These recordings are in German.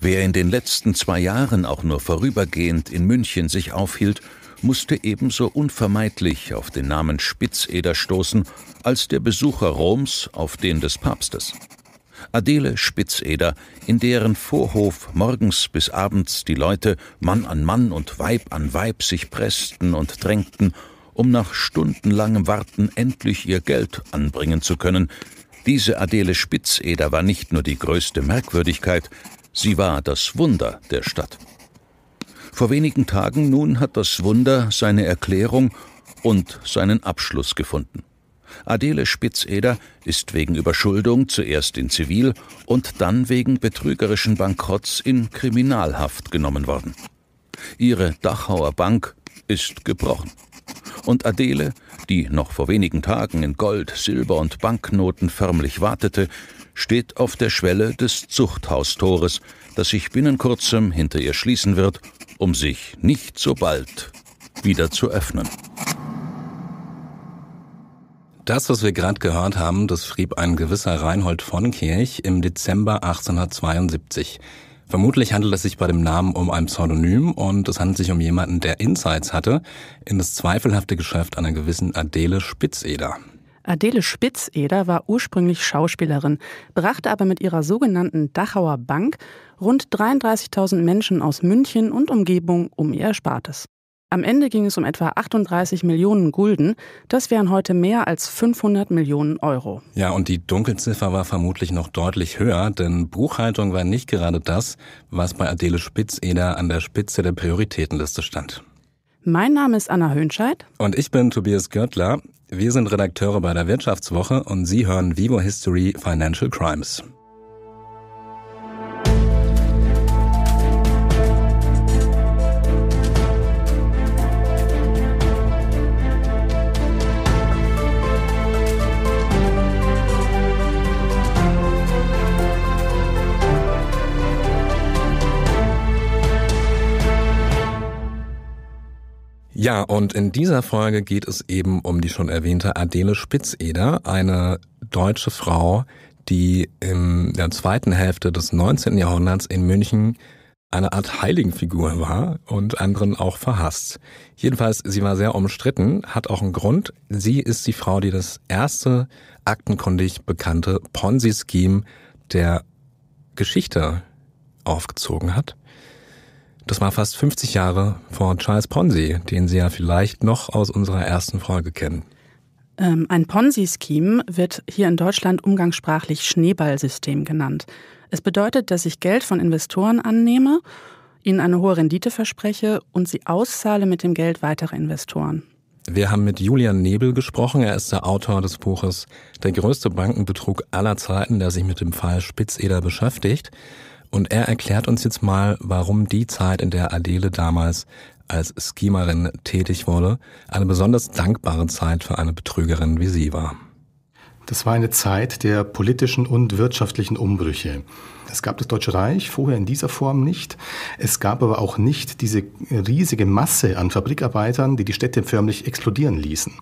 Wer in den letzten zwei Jahren auch nur vorübergehend in München sich aufhielt, musste ebenso unvermeidlich auf den Namen Spitzeder stoßen als der Besucher Roms auf den des Papstes. Adele Spitzeder, in deren Vorhof morgens bis abends die Leute Mann an Mann und Weib an Weib sich pressten und drängten, um nach stundenlangem Warten endlich ihr Geld anbringen zu können. Diese Adele Spitzeder war nicht nur die größte Merkwürdigkeit, sie war das Wunder der Stadt. Vor wenigen Tagen nun hat das Wunder seine Erklärung und seinen Abschluss gefunden. Adele Spitzeder ist wegen Überschuldung zuerst in Zivil und dann wegen betrügerischen Bankrotts in Kriminalhaft genommen worden. Ihre Dachauer Bank ist gebrochen. Und Adele, die noch vor wenigen Tagen in Gold, Silber und Banknoten förmlich wartete, steht auf der Schwelle des Zuchthaustores, das sich binnen kurzem hinter ihr schließen wird, um sich nicht so bald wieder zu öffnen. Das, was wir gerade gehört haben, das schrieb ein gewisser Reinhold von Kirch im Dezember 1872. Vermutlich handelt es sich bei dem Namen um ein Pseudonym und es handelt sich um jemanden, der Insights hatte in das zweifelhafte Geschäft einer gewissen Adele Spitzeder. Adele Spitzeder war ursprünglich Schauspielerin, brachte aber mit ihrer sogenannten Dachauer Bank rund 33.000 Menschen aus München und Umgebung um ihr Erspartes. Am Ende ging es um etwa 38 Millionen Gulden. Das wären heute mehr als 500 Millionen Euro. Ja, und die Dunkelziffer war vermutlich noch deutlich höher, denn Buchhaltung war nicht gerade das, was bei Adele Spitzeder an der Spitze der Prioritätenliste stand. Mein Name ist Anna Hönscheid. Und ich bin Tobias Görtler. Wir sind Redakteure bei der Wirtschaftswoche und Sie hören Vivo History Financial Crimes. Ja, und in dieser Folge geht es eben um die schon erwähnte Adele Spitzeder, eine deutsche Frau, die in der zweiten Hälfte des 19. Jahrhunderts in München eine Art Heiligenfigur war und anderen auch verhasst. Jedenfalls, sie war sehr umstritten, hat auch einen Grund. Sie ist die Frau, die das erste aktenkundig bekannte Ponzi-Scheme der Geschichte aufgezogen hat. Das war fast 50 Jahre vor Charles Ponzi, den Sie ja vielleicht noch aus unserer ersten Folge kennen. Ähm, ein Ponzi-Scheme wird hier in Deutschland umgangssprachlich Schneeballsystem genannt. Es bedeutet, dass ich Geld von Investoren annehme, ihnen eine hohe Rendite verspreche und sie auszahle mit dem Geld weiterer Investoren. Wir haben mit Julian Nebel gesprochen. Er ist der Autor des Buches Der größte Bankenbetrug aller Zeiten, der sich mit dem Fall Spitzeder beschäftigt. Und er erklärt uns jetzt mal, warum die Zeit, in der Adele damals als Schemerin tätig wurde, eine besonders dankbare Zeit für eine Betrügerin wie sie war. Das war eine Zeit der politischen und wirtschaftlichen Umbrüche. Es gab das Deutsche Reich vorher in dieser Form nicht. Es gab aber auch nicht diese riesige Masse an Fabrikarbeitern, die die Städte förmlich explodieren ließen.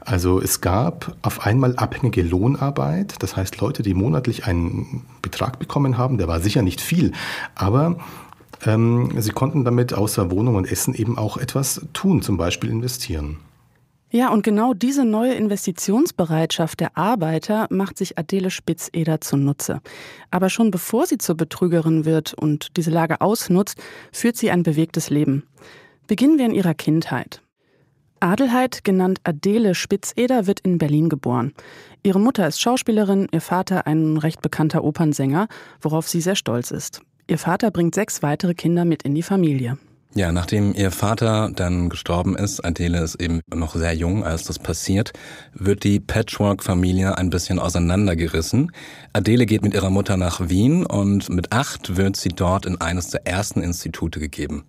Also es gab auf einmal abhängige Lohnarbeit, das heißt Leute, die monatlich einen Betrag bekommen haben, der war sicher nicht viel, aber ähm, sie konnten damit außer Wohnung und Essen eben auch etwas tun, zum Beispiel investieren. Ja, und genau diese neue Investitionsbereitschaft der Arbeiter macht sich Adele Spitzeder zunutze. Aber schon bevor sie zur Betrügerin wird und diese Lage ausnutzt, führt sie ein bewegtes Leben. Beginnen wir in ihrer Kindheit. Adelheid, genannt Adele Spitzeder, wird in Berlin geboren. Ihre Mutter ist Schauspielerin, ihr Vater ein recht bekannter Opernsänger, worauf sie sehr stolz ist. Ihr Vater bringt sechs weitere Kinder mit in die Familie. Ja, nachdem ihr Vater dann gestorben ist, Adele ist eben noch sehr jung, als das passiert, wird die Patchwork-Familie ein bisschen auseinandergerissen. Adele geht mit ihrer Mutter nach Wien und mit acht wird sie dort in eines der ersten Institute gegeben.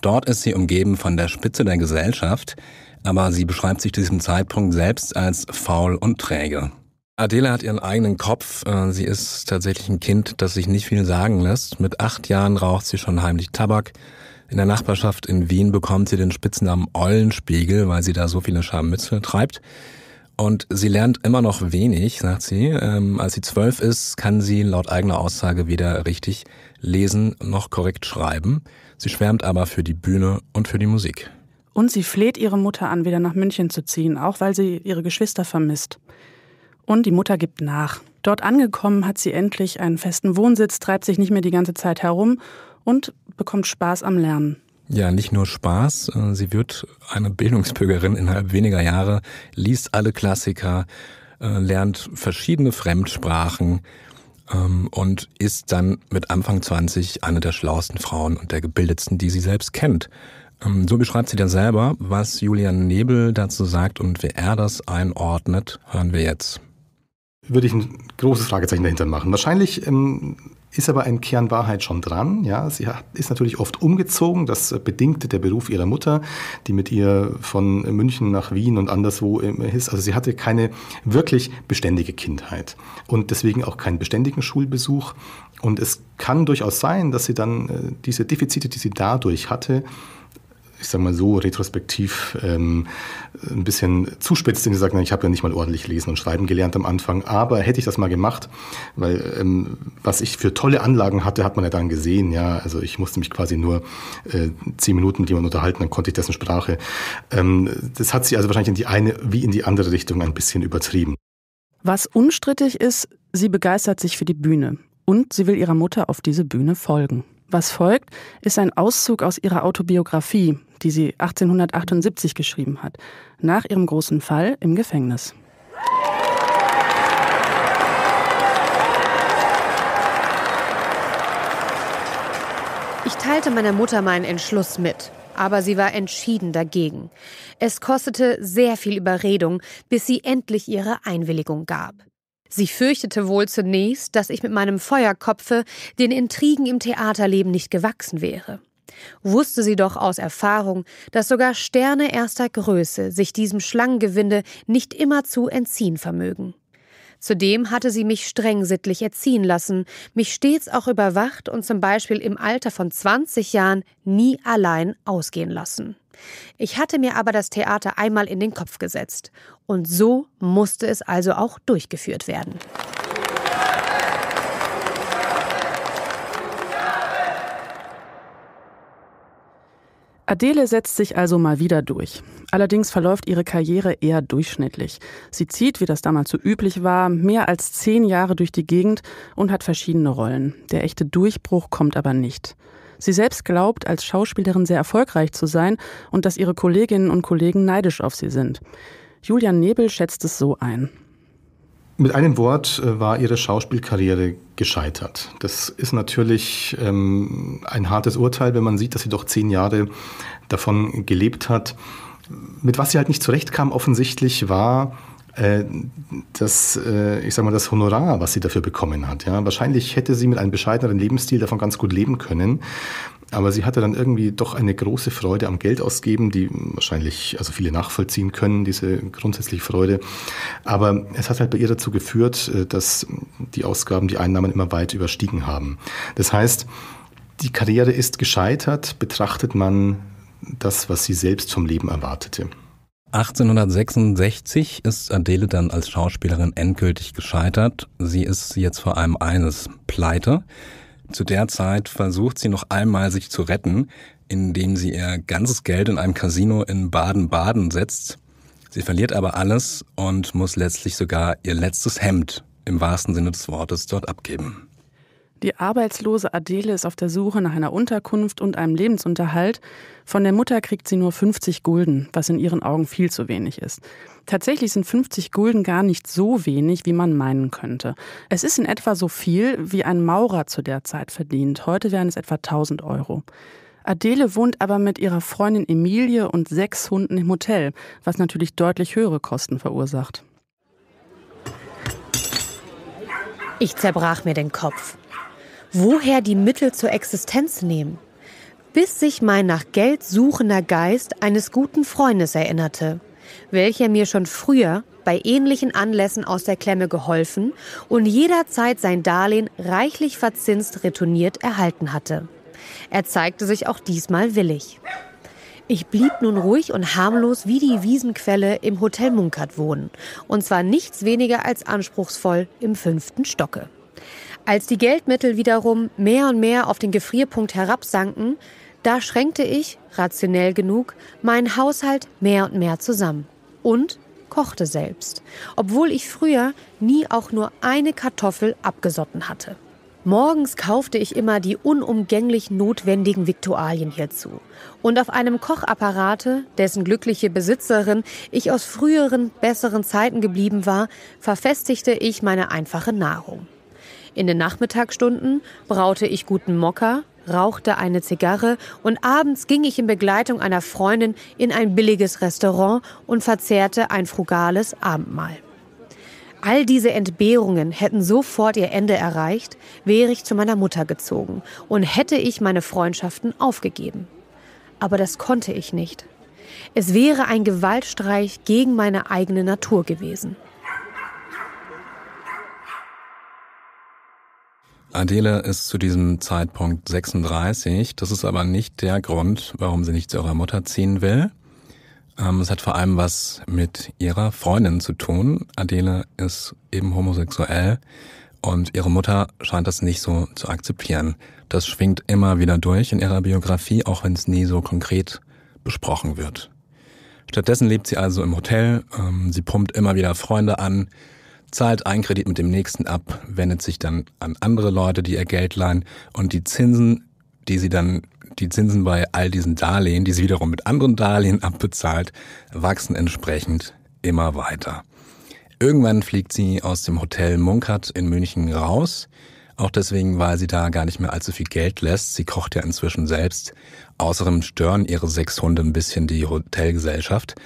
Dort ist sie umgeben von der Spitze der Gesellschaft, aber sie beschreibt sich zu diesem Zeitpunkt selbst als faul und träge. Adele hat ihren eigenen Kopf. Äh, sie ist tatsächlich ein Kind, das sich nicht viel sagen lässt. Mit acht Jahren raucht sie schon heimlich Tabak. In der Nachbarschaft in Wien bekommt sie den Spitznamen Eulenspiegel, weil sie da so viele Scharmützel treibt. Und sie lernt immer noch wenig, sagt sie. Ähm, als sie zwölf ist, kann sie laut eigener Aussage wieder richtig lesen noch korrekt schreiben. Sie schwärmt aber für die Bühne und für die Musik. Und sie fleht ihre Mutter an, wieder nach München zu ziehen, auch weil sie ihre Geschwister vermisst. Und die Mutter gibt nach. Dort angekommen hat sie endlich einen festen Wohnsitz, treibt sich nicht mehr die ganze Zeit herum und bekommt Spaß am Lernen. Ja, nicht nur Spaß, äh, sie wird eine Bildungsbürgerin innerhalb weniger Jahre, liest alle Klassiker, äh, lernt verschiedene Fremdsprachen ähm, und ist dann mit Anfang 20 eine der schlauesten Frauen und der gebildetsten, die sie selbst kennt. Ähm, so beschreibt sie dann selber, was Julian Nebel dazu sagt und wie er das einordnet, hören wir jetzt. Würde ich ein großes Fragezeichen dahinter machen. Wahrscheinlich ähm, ist aber ein Kern Wahrheit schon dran. Ja, sie ist natürlich oft umgezogen. Das bedingte der Beruf ihrer Mutter, die mit ihr von München nach Wien und anderswo ist. Also sie hatte keine wirklich beständige Kindheit und deswegen auch keinen beständigen Schulbesuch. Und es kann durchaus sein, dass sie dann äh, diese Defizite, die sie dadurch hatte, ich sage mal so, retrospektiv ähm, ein bisschen zuspitzt, indem sie sagt, ich habe ja nicht mal ordentlich lesen und schreiben gelernt am Anfang, aber hätte ich das mal gemacht, weil ähm, was ich für tolle Anlagen hatte, hat man ja dann gesehen, ja, also ich musste mich quasi nur äh, zehn Minuten mit jemandem unterhalten, dann konnte ich dessen Sprache. Ähm, das hat sie also wahrscheinlich in die eine wie in die andere Richtung ein bisschen übertrieben. Was unstrittig ist, sie begeistert sich für die Bühne und sie will ihrer Mutter auf diese Bühne folgen. Was folgt, ist ein Auszug aus ihrer Autobiografie, die sie 1878 geschrieben hat, nach ihrem großen Fall im Gefängnis. Ich teilte meiner Mutter meinen Entschluss mit, aber sie war entschieden dagegen. Es kostete sehr viel Überredung, bis sie endlich ihre Einwilligung gab. Sie fürchtete wohl zunächst, dass ich mit meinem Feuerkopfe den Intrigen im Theaterleben nicht gewachsen wäre wusste sie doch aus Erfahrung, dass sogar Sterne erster Größe sich diesem Schlangengewinde nicht immer zu entziehen vermögen. Zudem hatte sie mich streng sittlich erziehen lassen, mich stets auch überwacht und zum Beispiel im Alter von 20 Jahren nie allein ausgehen lassen. Ich hatte mir aber das Theater einmal in den Kopf gesetzt. Und so musste es also auch durchgeführt werden. Adele setzt sich also mal wieder durch. Allerdings verläuft ihre Karriere eher durchschnittlich. Sie zieht, wie das damals so üblich war, mehr als zehn Jahre durch die Gegend und hat verschiedene Rollen. Der echte Durchbruch kommt aber nicht. Sie selbst glaubt, als Schauspielerin sehr erfolgreich zu sein und dass ihre Kolleginnen und Kollegen neidisch auf sie sind. Julian Nebel schätzt es so ein. Mit einem Wort äh, war ihre Schauspielkarriere gescheitert. Das ist natürlich ähm, ein hartes Urteil, wenn man sieht, dass sie doch zehn Jahre davon gelebt hat. Mit was sie halt nicht zurechtkam, offensichtlich war äh, das, äh, ich sag mal, das Honorar, was sie dafür bekommen hat. Ja, wahrscheinlich hätte sie mit einem bescheideneren Lebensstil davon ganz gut leben können. Aber sie hatte dann irgendwie doch eine große Freude am Geld ausgeben, die wahrscheinlich also viele nachvollziehen können, diese grundsätzliche Freude. Aber es hat halt bei ihr dazu geführt, äh, dass die Ausgaben die Einnahmen immer weit überstiegen haben. Das heißt, die Karriere ist gescheitert, betrachtet man das, was sie selbst vom Leben erwartete. 1866 ist Adele dann als Schauspielerin endgültig gescheitert. Sie ist jetzt vor allem eines pleite. Zu der Zeit versucht sie noch einmal sich zu retten, indem sie ihr ganzes Geld in einem Casino in Baden-Baden setzt. Sie verliert aber alles und muss letztlich sogar ihr letztes Hemd im wahrsten Sinne des Wortes dort abgeben. Die arbeitslose Adele ist auf der Suche nach einer Unterkunft und einem Lebensunterhalt. Von der Mutter kriegt sie nur 50 Gulden, was in ihren Augen viel zu wenig ist. Tatsächlich sind 50 Gulden gar nicht so wenig, wie man meinen könnte. Es ist in etwa so viel, wie ein Maurer zu der Zeit verdient. Heute wären es etwa 1000 Euro. Adele wohnt aber mit ihrer Freundin Emilie und sechs Hunden im Hotel, was natürlich deutlich höhere Kosten verursacht. Ich zerbrach mir den Kopf woher die Mittel zur Existenz nehmen, bis sich mein nach Geld suchender Geist eines guten Freundes erinnerte, welcher mir schon früher bei ähnlichen Anlässen aus der Klemme geholfen und jederzeit sein Darlehen reichlich verzinst retourniert erhalten hatte. Er zeigte sich auch diesmal willig. Ich blieb nun ruhig und harmlos wie die Wiesenquelle im Hotel Munkert wohnen, und zwar nichts weniger als anspruchsvoll im fünften Stocke. Als die Geldmittel wiederum mehr und mehr auf den Gefrierpunkt herabsanken, da schränkte ich, rationell genug, meinen Haushalt mehr und mehr zusammen. Und kochte selbst, obwohl ich früher nie auch nur eine Kartoffel abgesotten hatte. Morgens kaufte ich immer die unumgänglich notwendigen Viktualien hierzu. Und auf einem Kochapparate, dessen glückliche Besitzerin ich aus früheren, besseren Zeiten geblieben war, verfestigte ich meine einfache Nahrung. In den Nachmittagsstunden braute ich guten Mokka, rauchte eine Zigarre und abends ging ich in Begleitung einer Freundin in ein billiges Restaurant und verzehrte ein frugales Abendmahl. All diese Entbehrungen hätten sofort ihr Ende erreicht, wäre ich zu meiner Mutter gezogen und hätte ich meine Freundschaften aufgegeben. Aber das konnte ich nicht. Es wäre ein Gewaltstreich gegen meine eigene Natur gewesen. Adele ist zu diesem Zeitpunkt 36. Das ist aber nicht der Grund, warum sie nicht zu ihrer Mutter ziehen will. Ähm, es hat vor allem was mit ihrer Freundin zu tun. Adele ist eben homosexuell und ihre Mutter scheint das nicht so zu akzeptieren. Das schwingt immer wieder durch in ihrer Biografie, auch wenn es nie so konkret besprochen wird. Stattdessen lebt sie also im Hotel, ähm, sie pumpt immer wieder Freunde an, zahlt einen Kredit mit dem nächsten ab, wendet sich dann an andere Leute, die ihr Geld leihen und die Zinsen, die sie dann, die Zinsen bei all diesen Darlehen, die sie wiederum mit anderen Darlehen abbezahlt, wachsen entsprechend immer weiter. Irgendwann fliegt sie aus dem Hotel Munkert in München raus, auch deswegen, weil sie da gar nicht mehr allzu viel Geld lässt. Sie kocht ja inzwischen selbst. Außerdem stören ihre sechs Hunde ein bisschen die Hotelgesellschaft.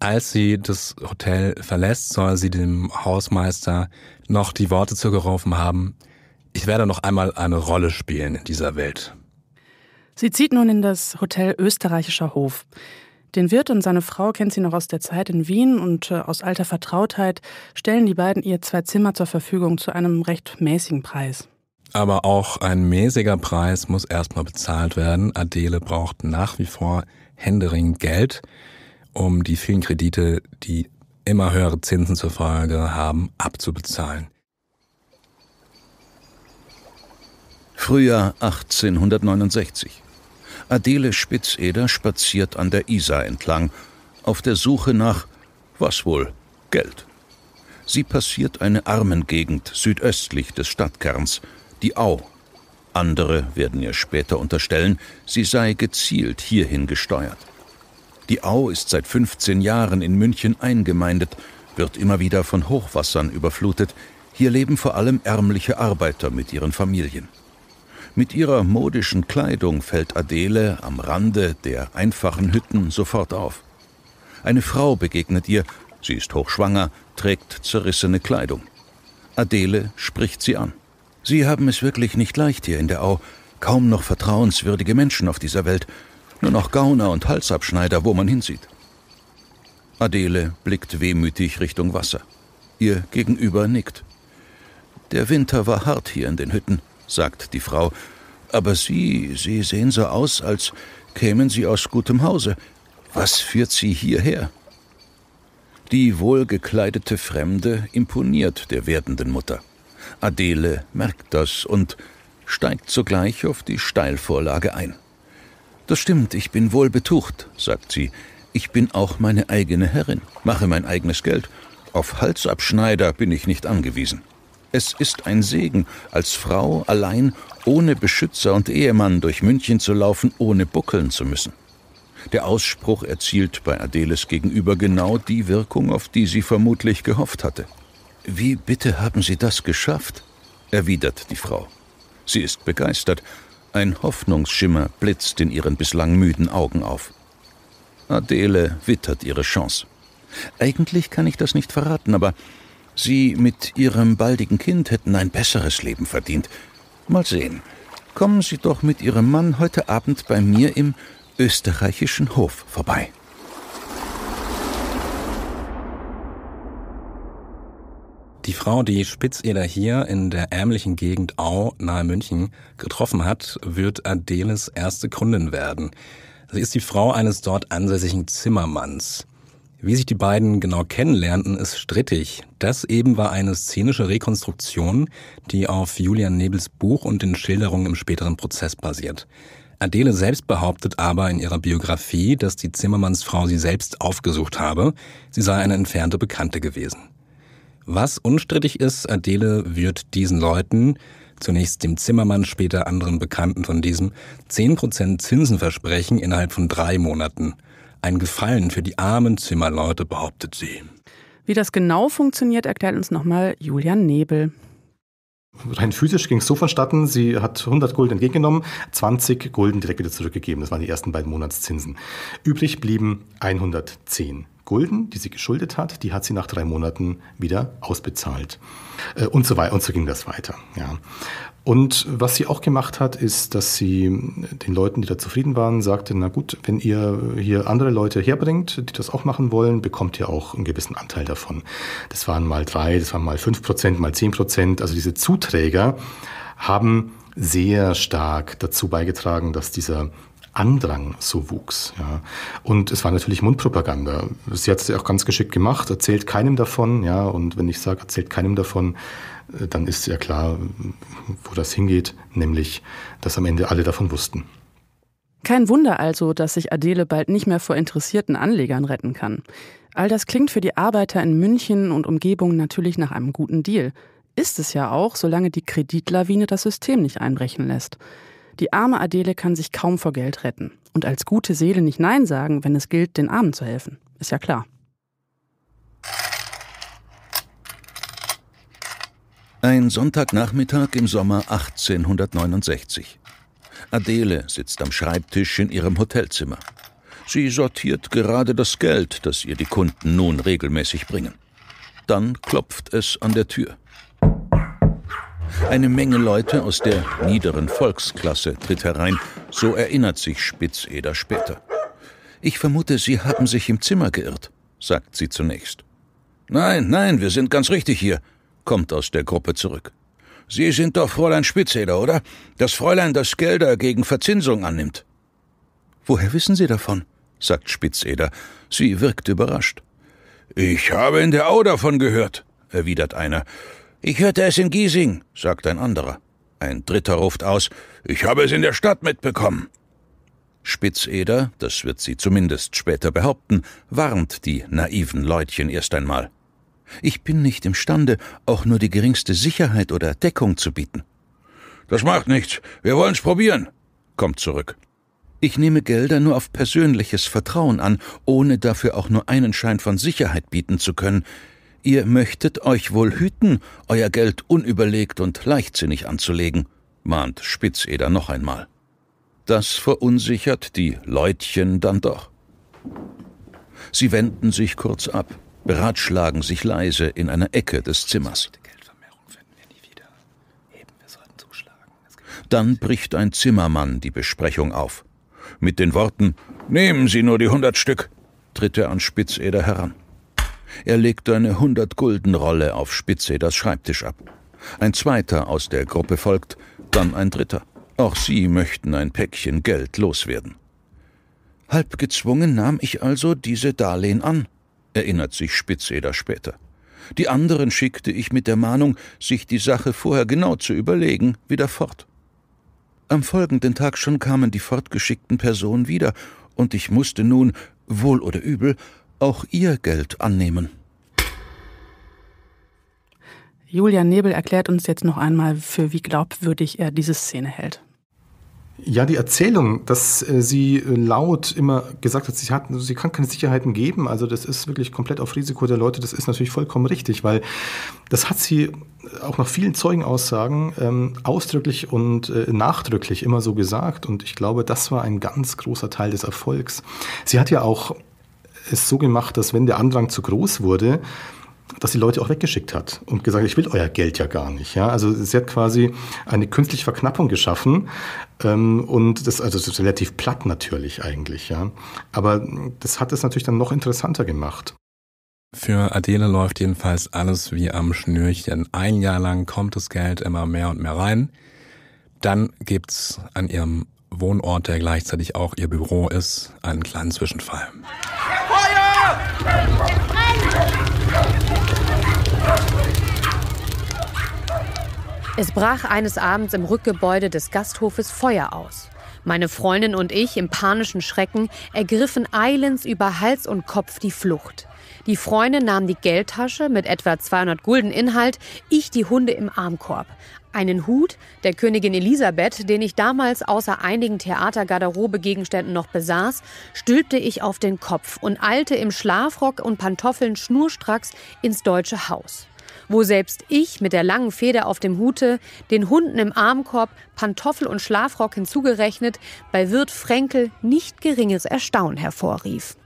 Als sie das Hotel verlässt, soll sie dem Hausmeister noch die Worte zugerufen haben, ich werde noch einmal eine Rolle spielen in dieser Welt. Sie zieht nun in das Hotel Österreichischer Hof. Den Wirt und seine Frau kennt sie noch aus der Zeit in Wien und äh, aus alter Vertrautheit stellen die beiden ihr zwei Zimmer zur Verfügung zu einem recht mäßigen Preis. Aber auch ein mäßiger Preis muss erstmal bezahlt werden. Adele braucht nach wie vor händeringend Geld um die vielen Kredite, die immer höhere Zinsen zur Folge haben, abzubezahlen. Frühjahr 1869. Adele Spitzeder spaziert an der Isar entlang, auf der Suche nach, was wohl, Geld. Sie passiert eine Armengegend südöstlich des Stadtkerns, die Au. Andere werden ihr später unterstellen, sie sei gezielt hierhin gesteuert. Die Au ist seit 15 Jahren in München eingemeindet, wird immer wieder von Hochwassern überflutet. Hier leben vor allem ärmliche Arbeiter mit ihren Familien. Mit ihrer modischen Kleidung fällt Adele am Rande der einfachen Hütten sofort auf. Eine Frau begegnet ihr, sie ist hochschwanger, trägt zerrissene Kleidung. Adele spricht sie an. Sie haben es wirklich nicht leicht hier in der Au, kaum noch vertrauenswürdige Menschen auf dieser Welt, nur noch Gauner und Halsabschneider, wo man hinsieht. Adele blickt wehmütig Richtung Wasser. Ihr Gegenüber nickt. Der Winter war hart hier in den Hütten, sagt die Frau. Aber Sie, Sie sehen so aus, als kämen Sie aus gutem Hause. Was führt Sie hierher? Die wohlgekleidete Fremde imponiert der werdenden Mutter. Adele merkt das und steigt sogleich auf die Steilvorlage ein. Das stimmt, ich bin wohl betucht, sagt sie. Ich bin auch meine eigene Herrin, mache mein eigenes Geld. Auf Halsabschneider bin ich nicht angewiesen. Es ist ein Segen, als Frau allein ohne Beschützer und Ehemann durch München zu laufen, ohne buckeln zu müssen. Der Ausspruch erzielt bei Adeles gegenüber genau die Wirkung, auf die sie vermutlich gehofft hatte. Wie bitte haben Sie das geschafft? erwidert die Frau. Sie ist begeistert, ein Hoffnungsschimmer blitzt in ihren bislang müden Augen auf. Adele wittert ihre Chance. Eigentlich kann ich das nicht verraten, aber Sie mit Ihrem baldigen Kind hätten ein besseres Leben verdient. Mal sehen. Kommen Sie doch mit Ihrem Mann heute Abend bei mir im österreichischen Hof vorbei. Die Frau, die Spitzeder hier in der ärmlichen Gegend Au nahe München getroffen hat, wird Adeles erste Kundin werden. Sie ist die Frau eines dort ansässigen Zimmermanns. Wie sich die beiden genau kennenlernten, ist strittig. Das eben war eine szenische Rekonstruktion, die auf Julian Nebels Buch und den Schilderungen im späteren Prozess basiert. Adele selbst behauptet aber in ihrer Biografie, dass die Zimmermannsfrau sie selbst aufgesucht habe. Sie sei eine entfernte Bekannte gewesen. Was unstrittig ist, Adele wird diesen Leuten, zunächst dem Zimmermann, später anderen Bekannten von diesem, 10% Zinsen versprechen innerhalb von drei Monaten. Ein Gefallen für die armen Zimmerleute, behauptet sie. Wie das genau funktioniert, erklärt uns nochmal Julian Nebel. Rein physisch ging es so vonstatten, sie hat 100 Gulden entgegengenommen, 20 Gulden direkt wieder zurückgegeben. Das waren die ersten beiden Monatszinsen. Übrig blieben 110 Gulden, die sie geschuldet hat. Die hat sie nach drei Monaten wieder ausbezahlt. Äh, und so weiter. Und so ging das weiter. Ja. Und was sie auch gemacht hat, ist, dass sie den Leuten, die da zufrieden waren, sagte, na gut, wenn ihr hier andere Leute herbringt, die das auch machen wollen, bekommt ihr auch einen gewissen Anteil davon. Das waren mal drei, das waren mal fünf Prozent, mal zehn Prozent. Also diese Zuträger haben sehr stark dazu beigetragen, dass dieser Andrang so wuchs. Ja. Und es war natürlich Mundpropaganda. Sie hat es ja auch ganz geschickt gemacht, erzählt keinem davon, ja, und wenn ich sage, erzählt keinem davon, äh, dann ist ja klar, wo das hingeht, nämlich, dass am Ende alle davon wussten. Kein Wunder also, dass sich Adele bald nicht mehr vor interessierten Anlegern retten kann. All das klingt für die Arbeiter in München und Umgebung natürlich nach einem guten Deal. Ist es ja auch, solange die Kreditlawine das System nicht einbrechen lässt. Die arme Adele kann sich kaum vor Geld retten. Und als gute Seele nicht Nein sagen, wenn es gilt, den Armen zu helfen. Ist ja klar. Ein Sonntagnachmittag im Sommer 1869. Adele sitzt am Schreibtisch in ihrem Hotelzimmer. Sie sortiert gerade das Geld, das ihr die Kunden nun regelmäßig bringen. Dann klopft es an der Tür. Eine Menge Leute aus der niederen Volksklasse tritt herein, so erinnert sich Spitzeder später. Ich vermute, Sie haben sich im Zimmer geirrt, sagt sie zunächst. Nein, nein, wir sind ganz richtig hier, kommt aus der Gruppe zurück. Sie sind doch Fräulein Spitzeder, oder? Das Fräulein, das Gelder gegen Verzinsung annimmt. Woher wissen Sie davon? sagt Spitzeder. Sie wirkt überrascht. Ich habe in der Au davon gehört, erwidert einer. Ich hörte es in Giesing, sagt ein anderer. Ein dritter ruft aus, ich habe es in der Stadt mitbekommen. Spitzeder, das wird sie zumindest später behaupten, warnt die naiven Leutchen erst einmal. Ich bin nicht imstande, auch nur die geringste Sicherheit oder Deckung zu bieten. Das macht nichts, wir wollen's probieren, kommt zurück. Ich nehme Gelder nur auf persönliches Vertrauen an, ohne dafür auch nur einen Schein von Sicherheit bieten zu können. Ihr möchtet euch wohl hüten, euer Geld unüberlegt und leichtsinnig anzulegen, mahnt Spitzeder noch einmal. Das verunsichert die Leutchen dann doch. Sie wenden sich kurz ab, beratschlagen sich leise in einer Ecke des Zimmers. Dann bricht ein Zimmermann die Besprechung auf. Mit den Worten Nehmen Sie nur die hundert Stück, tritt er an Spitzeder heran. Er legte eine Hundert-Gulden-Rolle auf Spitzeders Schreibtisch ab. Ein zweiter aus der Gruppe folgt, dann ein dritter. Auch sie möchten ein Päckchen Geld loswerden. Halb gezwungen nahm ich also diese Darlehen an, erinnert sich Spitzeder später. Die anderen schickte ich mit der Mahnung, sich die Sache vorher genau zu überlegen, wieder fort. Am folgenden Tag schon kamen die fortgeschickten Personen wieder, und ich musste nun, wohl oder übel, auch ihr Geld annehmen. Julian Nebel erklärt uns jetzt noch einmal, für wie glaubwürdig er diese Szene hält. Ja, die Erzählung, dass äh, sie äh, laut immer gesagt hat, sie, hat, sie kann keine Sicherheiten geben, also das ist wirklich komplett auf Risiko der Leute, das ist natürlich vollkommen richtig, weil das hat sie auch nach vielen Zeugenaussagen ähm, ausdrücklich und äh, nachdrücklich immer so gesagt und ich glaube, das war ein ganz großer Teil des Erfolgs. Sie hat ja auch es so gemacht, dass wenn der Andrang zu groß wurde, dass die Leute auch weggeschickt hat und gesagt, ich will euer Geld ja gar nicht. Ja? Also sie hat quasi eine künstliche Verknappung geschaffen ähm, und das, also das ist relativ platt natürlich eigentlich. Ja? Aber das hat es natürlich dann noch interessanter gemacht. Für Adele läuft jedenfalls alles wie am Schnürchen. Ein Jahr lang kommt das Geld immer mehr und mehr rein. Dann gibt's an ihrem Wohnort, der gleichzeitig auch ihr Büro ist, einen kleinen Zwischenfall. Es brach eines Abends im Rückgebäude des Gasthofes Feuer aus. Meine Freundin und ich im panischen Schrecken ergriffen eilends über Hals und Kopf die Flucht. Die Freundin nahm die Geldtasche mit etwa 200 Gulden Inhalt, ich die Hunde im Armkorb. Einen Hut der Königin Elisabeth, den ich damals außer einigen Theatergarderobe-Gegenständen noch besaß, stülpte ich auf den Kopf und eilte im Schlafrock und Pantoffeln schnurstracks ins Deutsche Haus wo selbst ich mit der langen Feder auf dem Hute, den Hunden im Armkorb, Pantoffel und Schlafrock hinzugerechnet, bei Wirt Frenkel nicht geringes Erstaunen hervorrief.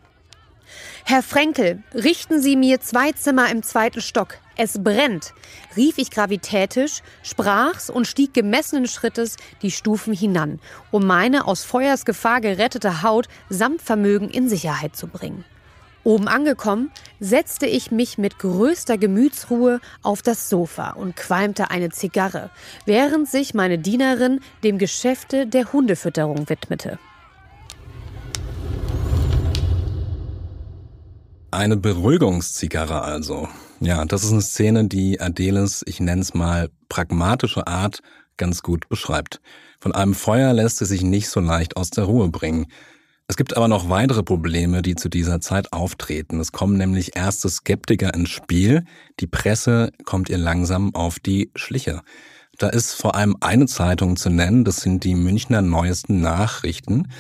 Herr Frenkel, richten Sie mir zwei Zimmer im zweiten Stock. Es brennt, rief ich gravitätisch, sprach's und stieg gemessenen Schrittes die Stufen hinan, um meine aus Feuersgefahr gerettete Haut samt Vermögen in Sicherheit zu bringen. Oben angekommen, setzte ich mich mit größter Gemütsruhe auf das Sofa und qualmte eine Zigarre, während sich meine Dienerin dem Geschäfte der Hundefütterung widmete. Eine Beruhigungszigarre also. Ja, das ist eine Szene, die Adeles, ich nenne es mal, pragmatische Art ganz gut beschreibt. Von einem Feuer lässt sie sich nicht so leicht aus der Ruhe bringen. Es gibt aber noch weitere Probleme, die zu dieser Zeit auftreten. Es kommen nämlich erste Skeptiker ins Spiel. Die Presse kommt ihr langsam auf die Schliche. Da ist vor allem eine Zeitung zu nennen, das sind die Münchner Neuesten Nachrichten.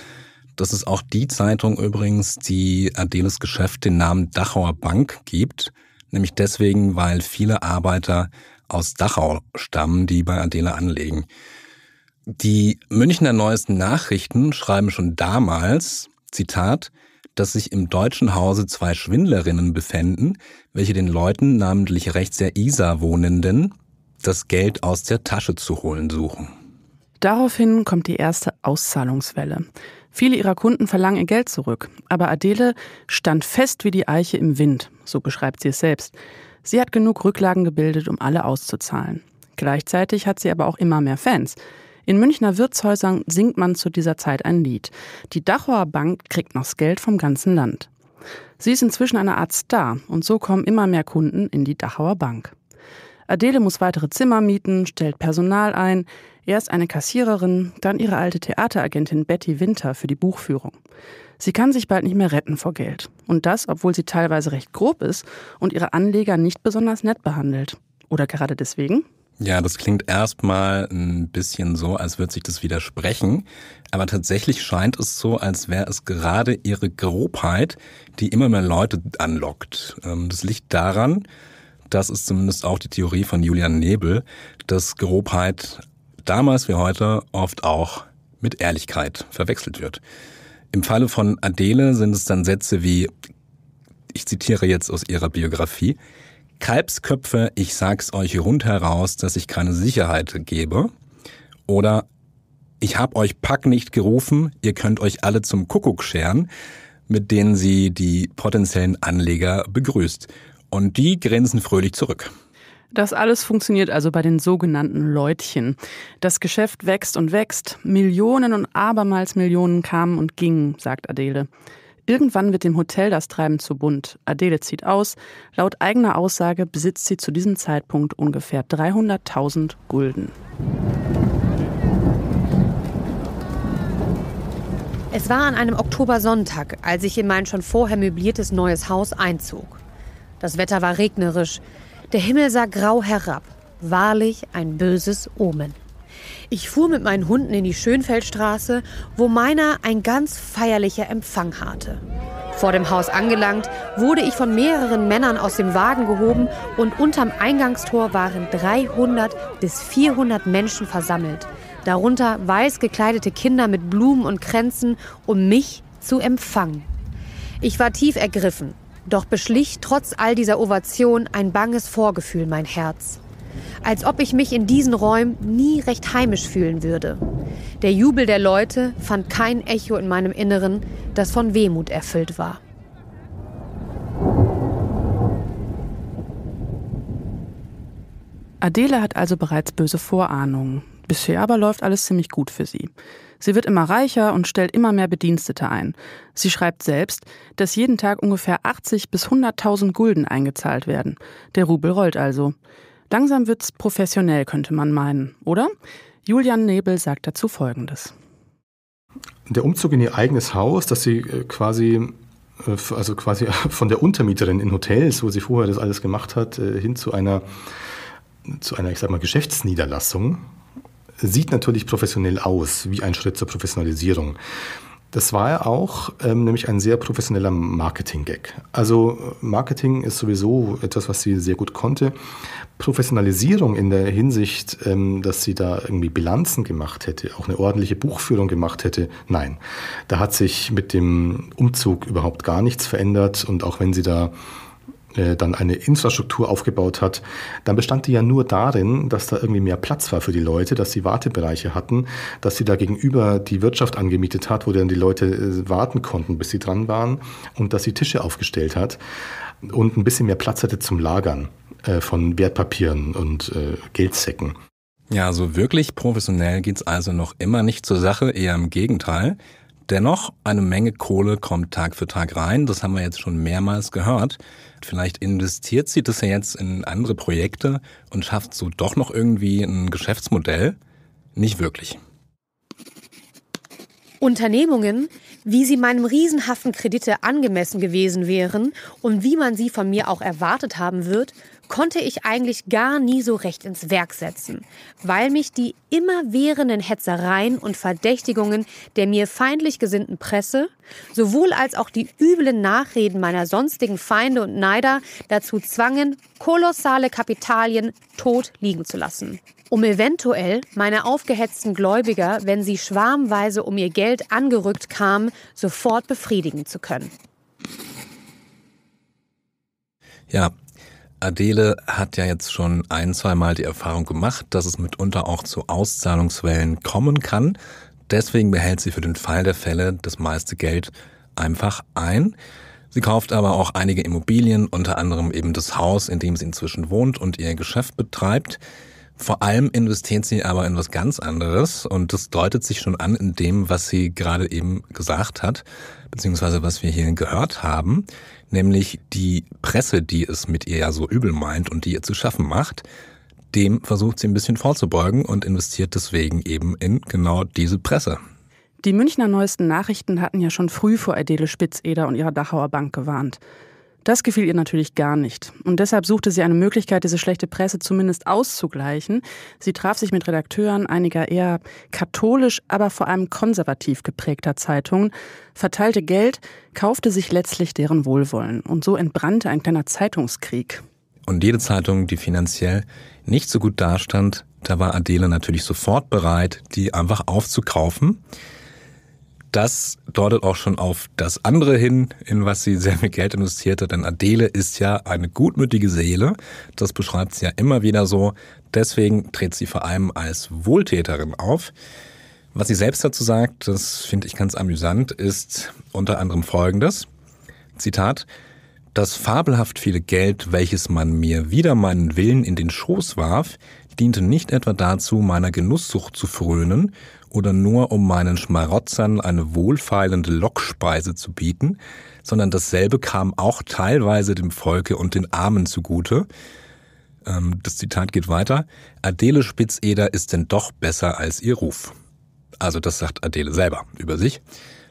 Das ist auch die Zeitung übrigens, die Adeles Geschäft den Namen Dachauer Bank gibt. Nämlich deswegen, weil viele Arbeiter aus Dachau stammen, die bei Adele anlegen. Die Münchner Neuesten Nachrichten schreiben schon damals, Zitat, dass sich im deutschen Hause zwei Schwindlerinnen befänden, welche den Leuten, namentlich rechts der Isar wohnenden, das Geld aus der Tasche zu holen suchen. Daraufhin kommt die erste Auszahlungswelle. Viele ihrer Kunden verlangen ihr Geld zurück, aber Adele stand fest wie die Eiche im Wind, so beschreibt sie es selbst. Sie hat genug Rücklagen gebildet, um alle auszuzahlen. Gleichzeitig hat sie aber auch immer mehr Fans. In Münchner Wirtshäusern singt man zu dieser Zeit ein Lied. Die Dachauer Bank kriegt noch das Geld vom ganzen Land. Sie ist inzwischen eine Art Star und so kommen immer mehr Kunden in die Dachauer Bank. Adele muss weitere Zimmer mieten, stellt Personal ein, erst eine Kassiererin, dann ihre alte Theateragentin Betty Winter für die Buchführung. Sie kann sich bald nicht mehr retten vor Geld. Und das, obwohl sie teilweise recht grob ist und ihre Anleger nicht besonders nett behandelt. Oder gerade deswegen? Ja, das klingt erstmal ein bisschen so, als würde sich das widersprechen. Aber tatsächlich scheint es so, als wäre es gerade ihre Grobheit, die immer mehr Leute anlockt. Ähm, das liegt daran, das ist zumindest auch die Theorie von Julian Nebel, dass Grobheit damals wie heute oft auch mit Ehrlichkeit verwechselt wird. Im Falle von Adele sind es dann Sätze wie, ich zitiere jetzt aus ihrer Biografie, Kalbsköpfe, ich sag's euch rundheraus, dass ich keine Sicherheit gebe. Oder ich hab euch Pack nicht gerufen, ihr könnt euch alle zum Kuckuck scheren, mit denen sie die potenziellen Anleger begrüßt. Und die grinsen fröhlich zurück. Das alles funktioniert also bei den sogenannten Leutchen. Das Geschäft wächst und wächst. Millionen und abermals Millionen kamen und gingen, sagt Adele. Irgendwann wird dem Hotel das Treiben zu bunt. Adele zieht aus. Laut eigener Aussage besitzt sie zu diesem Zeitpunkt ungefähr 300.000 Gulden. Es war an einem Oktobersonntag, als ich in mein schon vorher möbliertes neues Haus einzog. Das Wetter war regnerisch. Der Himmel sah grau herab. Wahrlich ein böses Omen. Ich fuhr mit meinen Hunden in die Schönfeldstraße, wo meiner ein ganz feierlicher Empfang hatte. Vor dem Haus angelangt, wurde ich von mehreren Männern aus dem Wagen gehoben und unterm Eingangstor waren 300 bis 400 Menschen versammelt. Darunter weiß gekleidete Kinder mit Blumen und Kränzen, um mich zu empfangen. Ich war tief ergriffen, doch beschlich trotz all dieser Ovation ein banges Vorgefühl mein Herz als ob ich mich in diesen Räumen nie recht heimisch fühlen würde. Der Jubel der Leute fand kein Echo in meinem Inneren, das von Wehmut erfüllt war. Adele hat also bereits böse Vorahnungen. Bisher aber läuft alles ziemlich gut für sie. Sie wird immer reicher und stellt immer mehr Bedienstete ein. Sie schreibt selbst, dass jeden Tag ungefähr 80 bis 100.000 Gulden eingezahlt werden. Der Rubel rollt also. Langsam wird's professionell, könnte man meinen, oder? Julian Nebel sagt dazu Folgendes. Der Umzug in ihr eigenes Haus, das sie äh, quasi äh, also quasi von der Untermieterin in Hotels, wo sie vorher das alles gemacht hat, äh, hin zu einer, zu einer, ich sag mal, Geschäftsniederlassung, sieht natürlich professionell aus, wie ein Schritt zur Professionalisierung. Das war ja auch ähm, nämlich ein sehr professioneller Marketing-Gag. Also Marketing ist sowieso etwas, was sie sehr gut konnte. Professionalisierung in der Hinsicht, ähm, dass sie da irgendwie Bilanzen gemacht hätte, auch eine ordentliche Buchführung gemacht hätte, nein. Da hat sich mit dem Umzug überhaupt gar nichts verändert und auch wenn sie da äh, dann eine Infrastruktur aufgebaut hat, dann bestand die ja nur darin, dass da irgendwie mehr Platz war für die Leute, dass sie Wartebereiche hatten, dass sie da gegenüber die Wirtschaft angemietet hat, wo dann die Leute äh, warten konnten, bis sie dran waren und dass sie Tische aufgestellt hat und ein bisschen mehr Platz hatte zum Lagern äh, von Wertpapieren und Geldsäcken. Ja, so wirklich professionell geht's also noch immer nicht zur Sache, eher im Gegenteil. Dennoch, eine Menge Kohle kommt Tag für Tag rein, das haben wir jetzt schon mehrmals gehört. Vielleicht investiert sie das ja jetzt in andere Projekte und schafft so doch noch irgendwie ein Geschäftsmodell. Nicht wirklich. Unternehmungen, wie sie meinem riesenhaften Kredite angemessen gewesen wären und wie man sie von mir auch erwartet haben wird, konnte ich eigentlich gar nie so recht ins Werk setzen, weil mich die immerwährenden Hetzereien und Verdächtigungen der mir feindlich gesinnten Presse, sowohl als auch die üblen Nachreden meiner sonstigen Feinde und Neider dazu zwangen, kolossale Kapitalien tot liegen zu lassen um eventuell meine aufgehetzten Gläubiger, wenn sie schwarmweise um ihr Geld angerückt kamen, sofort befriedigen zu können. Ja, Adele hat ja jetzt schon ein, zwei Mal die Erfahrung gemacht, dass es mitunter auch zu Auszahlungswellen kommen kann. Deswegen behält sie für den Fall der Fälle das meiste Geld einfach ein. Sie kauft aber auch einige Immobilien, unter anderem eben das Haus, in dem sie inzwischen wohnt und ihr Geschäft betreibt. Vor allem investiert sie aber in was ganz anderes und das deutet sich schon an in dem, was sie gerade eben gesagt hat, beziehungsweise was wir hier gehört haben, nämlich die Presse, die es mit ihr ja so übel meint und die ihr zu schaffen macht, dem versucht sie ein bisschen vorzubeugen und investiert deswegen eben in genau diese Presse. Die Münchner neuesten Nachrichten hatten ja schon früh vor Adele Spitzeder und ihrer Dachauer Bank gewarnt. Das gefiel ihr natürlich gar nicht. Und deshalb suchte sie eine Möglichkeit, diese schlechte Presse zumindest auszugleichen. Sie traf sich mit Redakteuren einiger eher katholisch, aber vor allem konservativ geprägter Zeitungen, verteilte Geld, kaufte sich letztlich deren Wohlwollen. Und so entbrannte ein kleiner Zeitungskrieg. Und jede Zeitung, die finanziell nicht so gut dastand, da war Adele natürlich sofort bereit, die einfach aufzukaufen das deutet auch schon auf das andere hin, in was sie sehr viel Geld investierte. Denn Adele ist ja eine gutmütige Seele. Das beschreibt sie ja immer wieder so. Deswegen tritt sie vor allem als Wohltäterin auf. Was sie selbst dazu sagt, das finde ich ganz amüsant, ist unter anderem folgendes. Zitat. Das fabelhaft viele Geld, welches man mir wieder meinen Willen in den Schoß warf, diente nicht etwa dazu, meiner Genusssucht zu frönen oder nur um meinen Schmarotzern eine wohlfeilende Lockspeise zu bieten, sondern dasselbe kam auch teilweise dem Volke und den Armen zugute. Ähm, das Zitat geht weiter. Adele Spitzeder ist denn doch besser als ihr Ruf. Also das sagt Adele selber über sich.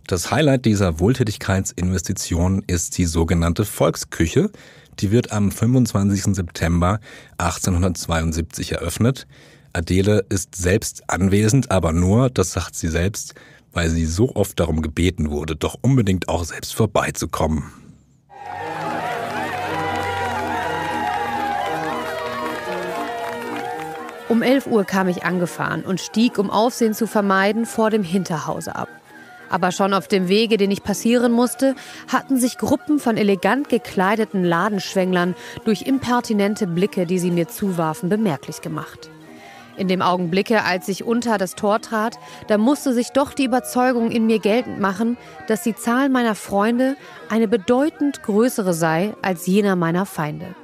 Das Highlight dieser Wohltätigkeitsinvestition ist die sogenannte Volksküche. Die wird am 25. September 1872 eröffnet. Adele ist selbst anwesend, aber nur, das sagt sie selbst, weil sie so oft darum gebeten wurde, doch unbedingt auch selbst vorbeizukommen. Um 11 Uhr kam ich angefahren und stieg, um Aufsehen zu vermeiden, vor dem Hinterhause ab. Aber schon auf dem Wege, den ich passieren musste, hatten sich Gruppen von elegant gekleideten Ladenschwänglern durch impertinente Blicke, die sie mir zuwarfen, bemerklich gemacht. In dem Augenblicke, als ich unter das Tor trat, da musste sich doch die Überzeugung in mir geltend machen, dass die Zahl meiner Freunde eine bedeutend größere sei als jener meiner Feinde.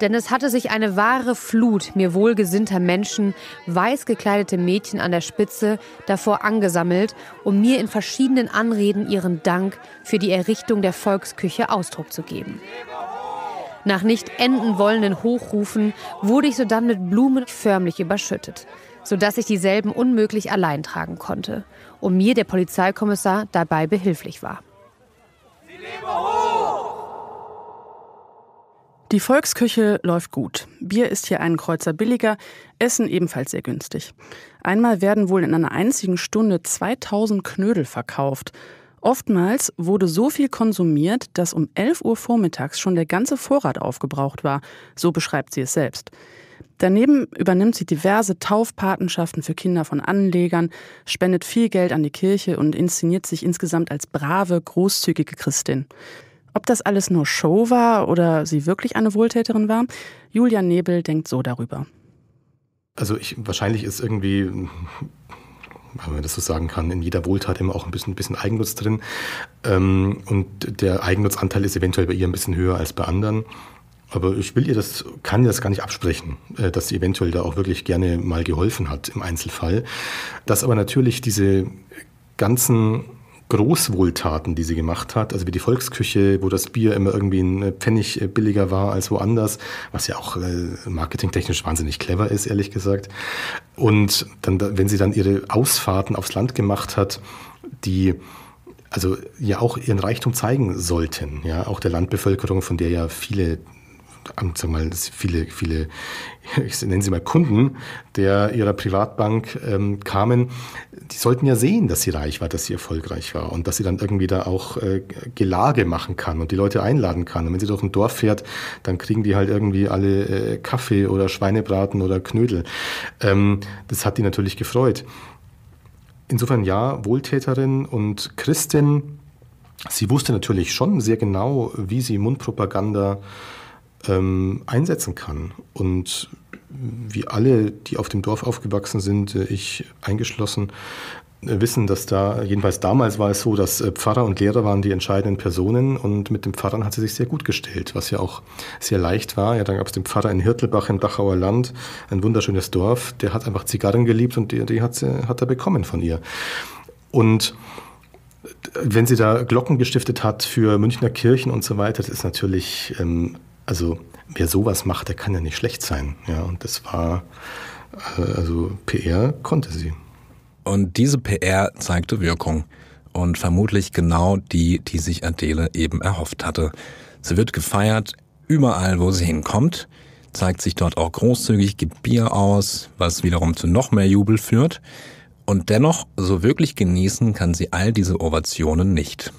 Denn es hatte sich eine wahre Flut mir wohlgesinnter Menschen, weiß gekleidete Mädchen an der Spitze, davor angesammelt, um mir in verschiedenen Anreden ihren Dank für die Errichtung der Volksküche Ausdruck zu geben. Nach nicht enden wollenden Hochrufen wurde ich sodann mit Blumen förmlich überschüttet, sodass ich dieselben unmöglich allein tragen konnte und mir der Polizeikommissar dabei behilflich war. Die Volksküche läuft gut. Bier ist hier einen Kreuzer billiger, Essen ebenfalls sehr günstig. Einmal werden wohl in einer einzigen Stunde 2000 Knödel verkauft. Oftmals wurde so viel konsumiert, dass um 11 Uhr vormittags schon der ganze Vorrat aufgebraucht war. So beschreibt sie es selbst. Daneben übernimmt sie diverse Taufpatenschaften für Kinder von Anlegern, spendet viel Geld an die Kirche und inszeniert sich insgesamt als brave, großzügige Christin. Ob das alles nur Show war oder sie wirklich eine Wohltäterin war, Julia Nebel denkt so darüber. Also ich, wahrscheinlich ist irgendwie wenn man das so sagen kann, in jeder Wohltat immer auch ein bisschen, bisschen Eigennutz drin. Ähm, und der Eigennutzanteil ist eventuell bei ihr ein bisschen höher als bei anderen. Aber ich will ihr das, kann ihr das gar nicht absprechen, äh, dass sie eventuell da auch wirklich gerne mal geholfen hat im Einzelfall. Dass aber natürlich diese ganzen Großwohltaten, die sie gemacht hat, also wie die Volksküche, wo das Bier immer irgendwie ein Pfennig äh, billiger war als woanders, was ja auch äh, marketingtechnisch wahnsinnig clever ist, ehrlich gesagt. Und dann, wenn sie dann ihre Ausfahrten aufs Land gemacht hat, die also ja auch ihren Reichtum zeigen sollten, ja, auch der Landbevölkerung, von der ja viele sag mal, viele, viele, ich nenne sie mal Kunden der ihrer Privatbank ähm, kamen, die sollten ja sehen, dass sie reich war, dass sie erfolgreich war und dass sie dann irgendwie da auch äh, Gelage machen kann und die Leute einladen kann. Und wenn sie durch ein Dorf fährt, dann kriegen die halt irgendwie alle äh, Kaffee oder Schweinebraten oder Knödel. Ähm, das hat die natürlich gefreut. Insofern ja, Wohltäterin und Christin. Sie wusste natürlich schon sehr genau, wie sie Mundpropaganda ähm, einsetzen kann. Und wie alle, die auf dem Dorf aufgewachsen sind, äh, ich eingeschlossen, äh, wissen, dass da, jedenfalls damals war es so, dass äh, Pfarrer und Lehrer waren die entscheidenden Personen und mit den Pfarrern hat sie sich sehr gut gestellt, was ja auch sehr leicht war. Ja, dann gab es den Pfarrer in Hirtelbach im Dachauer Land, ein wunderschönes Dorf, der hat einfach Zigarren geliebt und die, die hat, sie, hat er bekommen von ihr. Und wenn sie da Glocken gestiftet hat für Münchner Kirchen und so weiter, das ist natürlich ähm, also wer sowas macht, der kann ja nicht schlecht sein. Ja, und das war, äh, also PR konnte sie. Und diese PR zeigte Wirkung. Und vermutlich genau die, die sich Adele eben erhofft hatte. Sie wird gefeiert, überall wo sie hinkommt, zeigt sich dort auch großzügig, gibt Bier aus, was wiederum zu noch mehr Jubel führt. Und dennoch, so wirklich genießen kann sie all diese Ovationen nicht.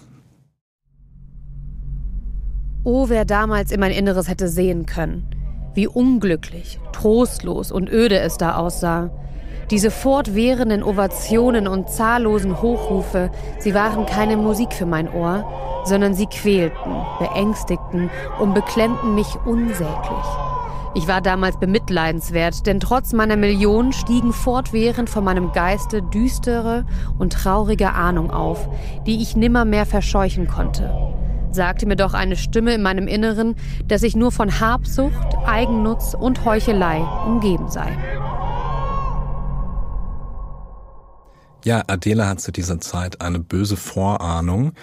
Oh, wer damals in mein Inneres hätte sehen können. Wie unglücklich, trostlos und öde es da aussah. Diese fortwährenden Ovationen und zahllosen Hochrufe, sie waren keine Musik für mein Ohr, sondern sie quälten, beängstigten und beklemmten mich unsäglich. Ich war damals bemitleidenswert, denn trotz meiner Millionen stiegen fortwährend von meinem Geiste düstere und traurige Ahnung auf, die ich nimmer mehr verscheuchen konnte sagte mir doch eine Stimme in meinem Inneren, dass ich nur von Habsucht, Eigennutz und Heuchelei umgeben sei. Ja, Adela hat zu dieser Zeit eine böse Vorahnung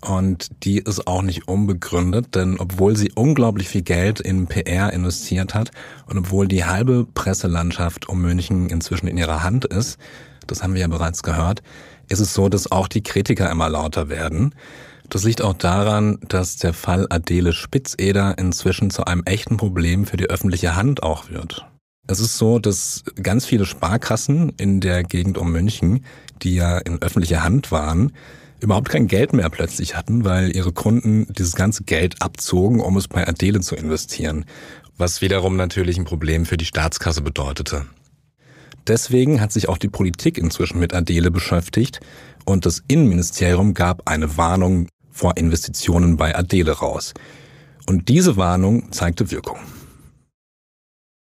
und die ist auch nicht unbegründet, denn obwohl sie unglaublich viel Geld in PR investiert hat und obwohl die halbe Presselandschaft um München inzwischen in ihrer Hand ist, das haben wir ja bereits gehört, ist es so, dass auch die Kritiker immer lauter werden. Das liegt auch daran, dass der Fall Adele Spitzeder inzwischen zu einem echten Problem für die öffentliche Hand auch wird. Es ist so, dass ganz viele Sparkassen in der Gegend um München, die ja in öffentlicher Hand waren, überhaupt kein Geld mehr plötzlich hatten, weil ihre Kunden dieses ganze Geld abzogen, um es bei Adele zu investieren, was wiederum natürlich ein Problem für die Staatskasse bedeutete. Deswegen hat sich auch die Politik inzwischen mit Adele beschäftigt und das Innenministerium gab eine Warnung vor Investitionen bei Adele raus. Und diese Warnung zeigte Wirkung.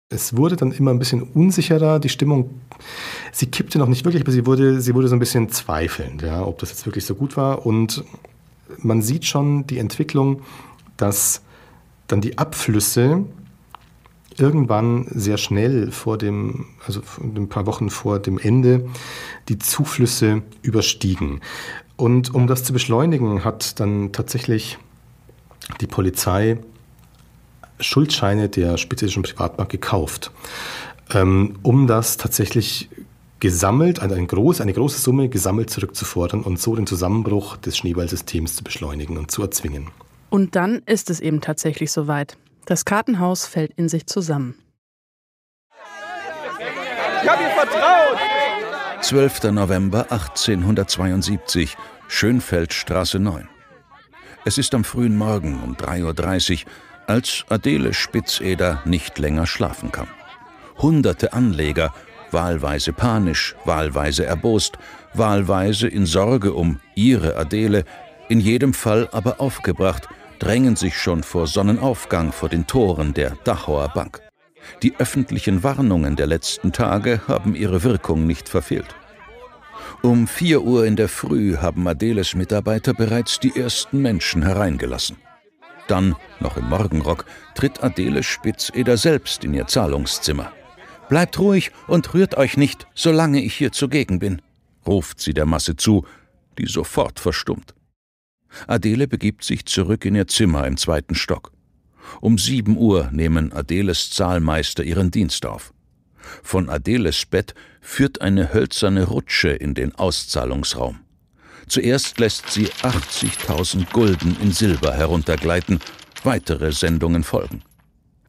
Es wurde dann immer ein bisschen unsicherer, die Stimmung, sie kippte noch nicht wirklich, aber sie wurde, sie wurde so ein bisschen zweifelnd, ja, ob das jetzt wirklich so gut war. Und man sieht schon die Entwicklung, dass dann die Abflüsse irgendwann sehr schnell vor dem, also ein paar Wochen vor dem Ende, die Zuflüsse überstiegen. Und um das zu beschleunigen, hat dann tatsächlich die Polizei Schuldscheine der Spezifischen Privatbank gekauft, ähm, um das tatsächlich gesammelt, also eine, große, eine große Summe gesammelt zurückzufordern und so den Zusammenbruch des Schneeballsystems zu beschleunigen und zu erzwingen. Und dann ist es eben tatsächlich soweit. Das Kartenhaus fällt in sich zusammen. Ich habe ihr vertraut! 12. November 1872, Schönfeldstraße 9. Es ist am frühen Morgen um 3.30 Uhr, als Adele Spitzeder nicht länger schlafen kann. Hunderte Anleger, wahlweise panisch, wahlweise erbost, wahlweise in Sorge um ihre Adele, in jedem Fall aber aufgebracht, drängen sich schon vor Sonnenaufgang vor den Toren der Dachauer Bank. Die öffentlichen Warnungen der letzten Tage haben ihre Wirkung nicht verfehlt. Um vier Uhr in der Früh haben Adeles Mitarbeiter bereits die ersten Menschen hereingelassen. Dann, noch im Morgenrock, tritt Adele Spitzeder selbst in ihr Zahlungszimmer. Bleibt ruhig und rührt euch nicht, solange ich hier zugegen bin, ruft sie der Masse zu, die sofort verstummt. Adele begibt sich zurück in ihr Zimmer im zweiten Stock. Um sieben Uhr nehmen Adeles Zahlmeister ihren Dienst auf. Von Adeles Bett führt eine hölzerne Rutsche in den Auszahlungsraum. Zuerst lässt sie 80.000 Gulden in Silber heruntergleiten, weitere Sendungen folgen.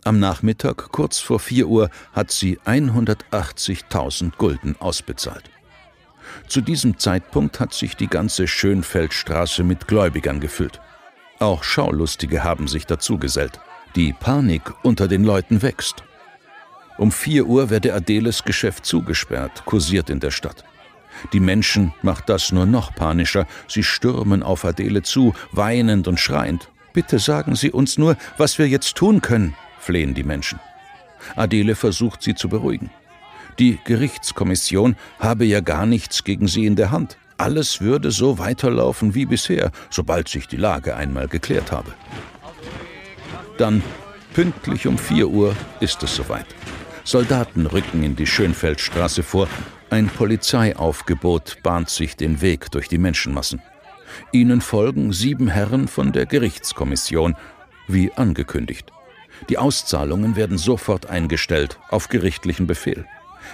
Am Nachmittag, kurz vor 4 Uhr, hat sie 180.000 Gulden ausbezahlt. Zu diesem Zeitpunkt hat sich die ganze Schönfeldstraße mit Gläubigern gefüllt. Auch Schaulustige haben sich dazugesellt. Die Panik unter den Leuten wächst. Um 4 Uhr werde Adeles Geschäft zugesperrt, kursiert in der Stadt. Die Menschen macht das nur noch panischer. Sie stürmen auf Adele zu, weinend und schreiend. Bitte sagen Sie uns nur, was wir jetzt tun können, flehen die Menschen. Adele versucht sie zu beruhigen. Die Gerichtskommission habe ja gar nichts gegen sie in der Hand. Alles würde so weiterlaufen wie bisher, sobald sich die Lage einmal geklärt habe. Dann, pünktlich um 4 Uhr, ist es soweit. Soldaten rücken in die Schönfeldstraße vor, ein Polizeiaufgebot bahnt sich den Weg durch die Menschenmassen. Ihnen folgen sieben Herren von der Gerichtskommission, wie angekündigt. Die Auszahlungen werden sofort eingestellt, auf gerichtlichen Befehl.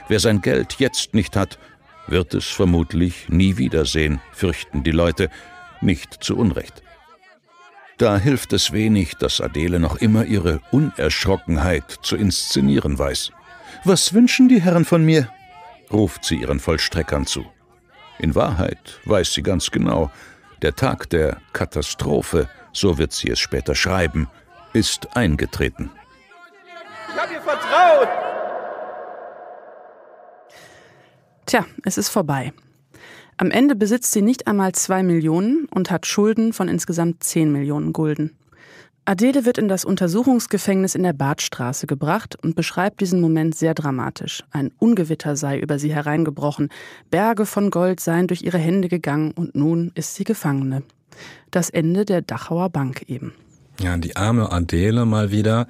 Wer sein Geld jetzt nicht hat, wird es vermutlich nie wiedersehen, fürchten die Leute, nicht zu Unrecht. Da hilft es wenig, dass Adele noch immer ihre Unerschrockenheit zu inszenieren weiß. Was wünschen die Herren von mir? ruft sie ihren Vollstreckern zu. In Wahrheit weiß sie ganz genau, der Tag der Katastrophe, so wird sie es später schreiben, ist eingetreten. Ich habe ihr vertraut! Tja, es ist vorbei. Am Ende besitzt sie nicht einmal zwei Millionen und hat Schulden von insgesamt zehn Millionen Gulden. Adele wird in das Untersuchungsgefängnis in der Badstraße gebracht und beschreibt diesen Moment sehr dramatisch. Ein Ungewitter sei über sie hereingebrochen, Berge von Gold seien durch ihre Hände gegangen und nun ist sie Gefangene. Das Ende der Dachauer Bank eben. Ja, die arme Adele mal wieder.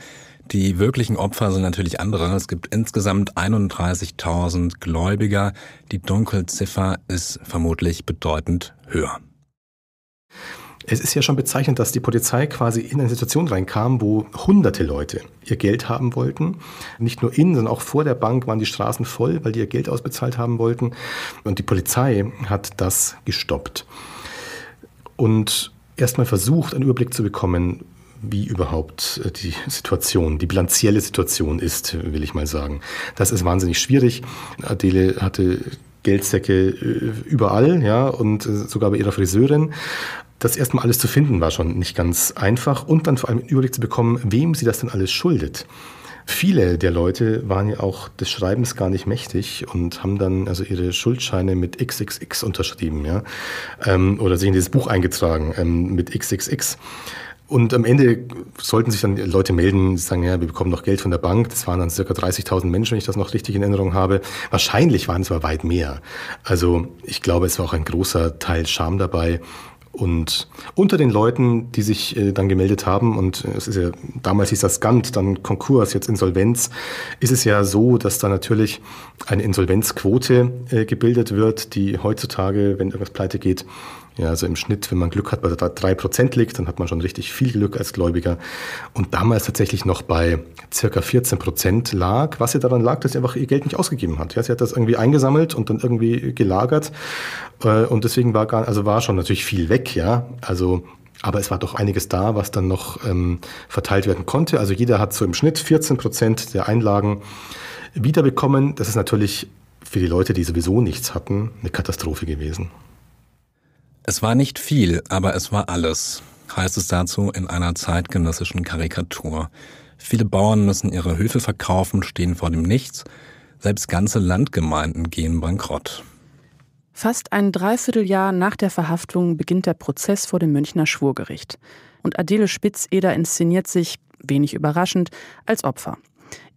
Die wirklichen Opfer sind natürlich andere. Es gibt insgesamt 31.000 Gläubiger. Die Dunkelziffer ist vermutlich bedeutend höher. Es ist ja schon bezeichnend, dass die Polizei quasi in eine Situation reinkam, wo hunderte Leute ihr Geld haben wollten. Nicht nur in, sondern auch vor der Bank waren die Straßen voll, weil die ihr Geld ausbezahlt haben wollten. Und die Polizei hat das gestoppt. Und erstmal versucht, einen Überblick zu bekommen, wie überhaupt äh, die Situation, die bilanzielle Situation ist, will ich mal sagen. Das ist wahnsinnig schwierig. Adele hatte Geldsäcke äh, überall, ja, und äh, sogar bei ihrer Friseurin das erstmal alles zu finden war schon nicht ganz einfach und dann vor allem einen Überblick zu bekommen, wem sie das denn alles schuldet. Viele der Leute waren ja auch des Schreibens gar nicht mächtig und haben dann also ihre Schuldscheine mit XXX unterschrieben, ja, ähm, oder sich in dieses Buch eingetragen ähm, mit XXX. Und am Ende sollten sich dann Leute melden, die sagen, ja, wir bekommen noch Geld von der Bank. Das waren dann circa 30.000 Menschen, wenn ich das noch richtig in Erinnerung habe. Wahrscheinlich waren es aber weit mehr. Also ich glaube, es war auch ein großer Teil Scham dabei Und unter den Leuten, die sich äh, dann gemeldet haben, und äh, es ist ja, damals hieß das Gant, dann Konkurs, jetzt Insolvenz, ist es ja so, dass da natürlich eine Insolvenzquote äh, gebildet wird, die heutzutage, wenn irgendwas pleite geht, ja, also im Schnitt, wenn man Glück hat, bei drei Prozent liegt, dann hat man schon richtig viel Glück als Gläubiger. Und damals tatsächlich noch bei circa 14 Prozent lag, was ja daran lag, dass sie einfach ihr Geld nicht ausgegeben hat. Ja, sie hat das irgendwie eingesammelt und dann irgendwie gelagert. Äh, und deswegen war gar, also war schon natürlich viel weg, ja. Also aber es war doch einiges da, was dann noch ähm, verteilt werden konnte. Also jeder hat so im Schnitt 14 Prozent der Einlagen wiederbekommen. Das ist natürlich für die Leute, die sowieso nichts hatten, eine Katastrophe gewesen. Es war nicht viel, aber es war alles, heißt es dazu in einer zeitgenössischen Karikatur. Viele Bauern müssen ihre Höfe verkaufen, stehen vor dem Nichts. Selbst ganze Landgemeinden gehen bankrott. Fast ein Dreivierteljahr nach der Verhaftung beginnt der Prozess vor dem Münchner Schwurgericht. Und Adele Spitz-Eder inszeniert sich, wenig überraschend, als Opfer.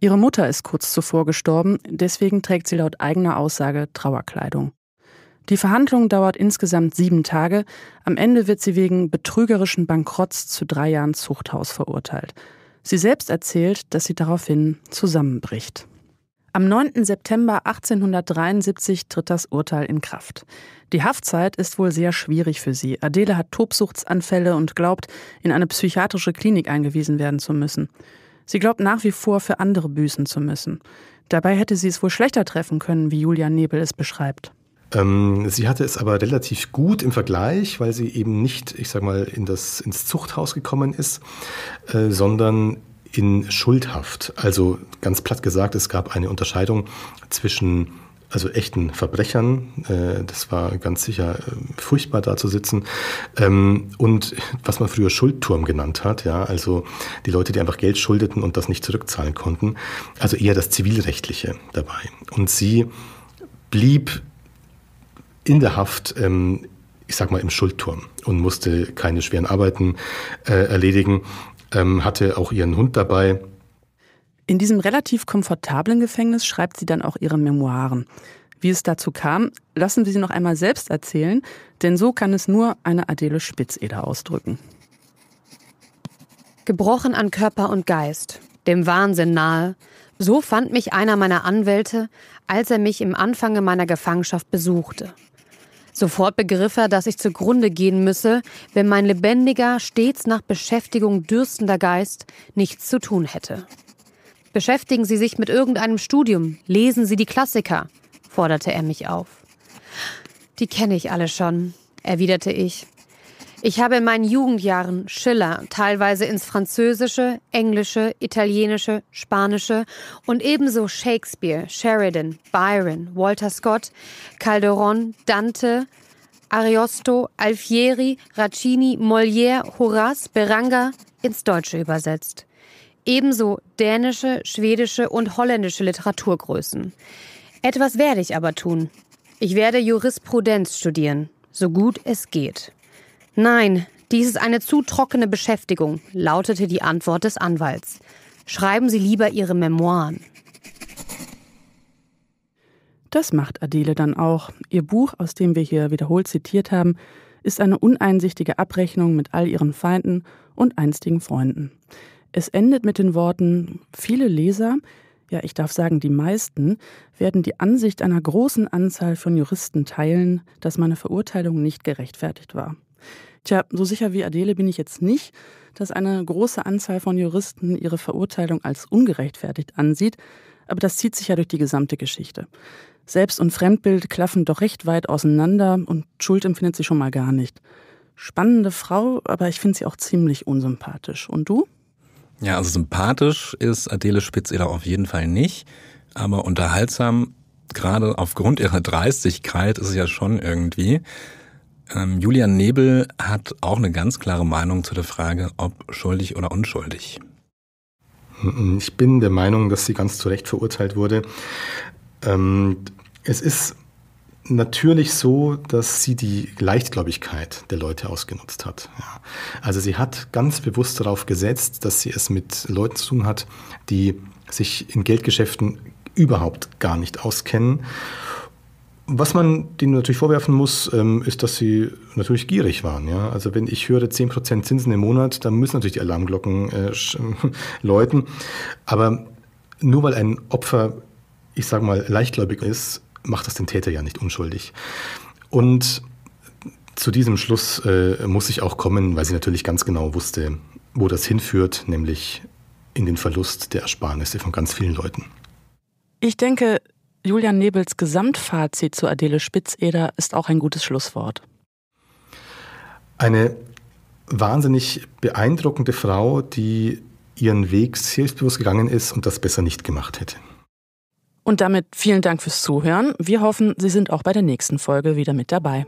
Ihre Mutter ist kurz zuvor gestorben, deswegen trägt sie laut eigener Aussage Trauerkleidung. Die Verhandlung dauert insgesamt sieben Tage. Am Ende wird sie wegen betrügerischen Bankrotts zu drei Jahren Zuchthaus verurteilt. Sie selbst erzählt, dass sie daraufhin zusammenbricht. Am 9. September 1873 tritt das Urteil in Kraft. Die Haftzeit ist wohl sehr schwierig für sie. Adele hat Tobsuchtsanfälle und glaubt, in eine psychiatrische Klinik eingewiesen werden zu müssen. Sie glaubt nach wie vor, für andere büßen zu müssen. Dabei hätte sie es wohl schlechter treffen können, wie Julian Nebel es beschreibt. Ähm, sie hatte es aber relativ gut im Vergleich, weil sie eben nicht, ich sag mal, in das, ins Zuchthaus gekommen ist, äh, sondern in Schuldhaft. Also ganz platt gesagt, es gab eine Unterscheidung zwischen also echten Verbrechern. Äh, das war ganz sicher äh, furchtbar da zu sitzen. Ähm, und was man früher Schuldturm genannt hat, ja, also die Leute, die einfach Geld schuldeten und das nicht zurückzahlen konnten. Also eher das Zivilrechtliche dabei. Und sie blieb in der Haft, ähm, ich sag mal, im Schuldturm und musste keine schweren Arbeiten äh, erledigen, ähm, hatte auch ihren Hund dabei. In diesem relativ komfortablen Gefängnis schreibt sie dann auch ihre Memoiren. Wie es dazu kam, lassen wir sie noch einmal selbst erzählen, denn so kann es nur eine Adele Spitzeder ausdrücken. Gebrochen an Körper und Geist, dem Wahnsinn nahe, so fand mich einer meiner Anwälte, als er mich im Anfange meiner Gefangenschaft besuchte. Sofort begriff er, dass ich zugrunde gehen müsse, wenn mein lebendiger, stets nach Beschäftigung dürstender Geist nichts zu tun hätte. Beschäftigen Sie sich mit irgendeinem Studium, lesen Sie die Klassiker, forderte er mich auf. Die kenne ich alle schon, erwiderte ich. Ich habe in meinen Jugendjahren Schiller teilweise ins Französische, Englische, Italienische, Spanische und ebenso Shakespeare, Sheridan, Byron, Walter Scott, Calderon, Dante, Ariosto, Alfieri, Raccini, Molière, Horace, Beranger ins Deutsche übersetzt. Ebenso dänische, schwedische und holländische Literaturgrößen. Etwas werde ich aber tun. Ich werde Jurisprudenz studieren, so gut es geht. Nein, dies ist eine zu trockene Beschäftigung, lautete die Antwort des Anwalts. Schreiben Sie lieber Ihre Memoiren. Das macht Adele dann auch. Ihr Buch, aus dem wir hier wiederholt zitiert haben, ist eine uneinsichtige Abrechnung mit all ihren Feinden und einstigen Freunden. Es endet mit den Worten, viele Leser, ja ich darf sagen die meisten, werden die Ansicht einer großen Anzahl von Juristen teilen, dass meine Verurteilung nicht gerechtfertigt war. Tja, so sicher wie Adele bin ich jetzt nicht, dass eine große Anzahl von Juristen ihre Verurteilung als ungerechtfertigt ansieht, aber das zieht sich ja durch die gesamte Geschichte. Selbst- und Fremdbild klaffen doch recht weit auseinander und Schuld empfindet sie schon mal gar nicht. Spannende Frau, aber ich finde sie auch ziemlich unsympathisch. Und du? Ja, also sympathisch ist Adele Spitzeder auf jeden Fall nicht, aber unterhaltsam, gerade aufgrund ihrer Dreistigkeit, ist es ja schon irgendwie. Ähm, Julian Nebel hat auch eine ganz klare Meinung zu der Frage, ob schuldig oder unschuldig. Ich bin der Meinung, dass sie ganz zu Recht verurteilt wurde. Ähm, es ist natürlich so, dass sie die Leichtgläubigkeit der Leute ausgenutzt hat. Also sie hat ganz bewusst darauf gesetzt, dass sie es mit Leuten zu tun hat, die sich in Geldgeschäften überhaupt gar nicht auskennen Was man denen natürlich vorwerfen muss, ähm, ist, dass sie natürlich gierig waren. Also wenn ich höre 10% Zinsen im Monat, dann müssen natürlich die Alarmglocken äh, läuten. Aber nur weil ein Opfer, ich sage mal, leichtgläubig ist, macht das den Täter ja nicht unschuldig. Und zu diesem Schluss äh, muss ich auch kommen, weil sie natürlich ganz genau wusste, wo das hinführt, nämlich in den Verlust der Ersparnisse von ganz vielen Leuten. Ich denke, Julian Nebels Gesamtfazit zu Adele Spitzeder ist auch ein gutes Schlusswort. Eine wahnsinnig beeindruckende Frau, die ihren Weg selbstbewusst gegangen ist und das besser nicht gemacht hätte. Und damit vielen Dank fürs Zuhören. Wir hoffen, Sie sind auch bei der nächsten Folge wieder mit dabei.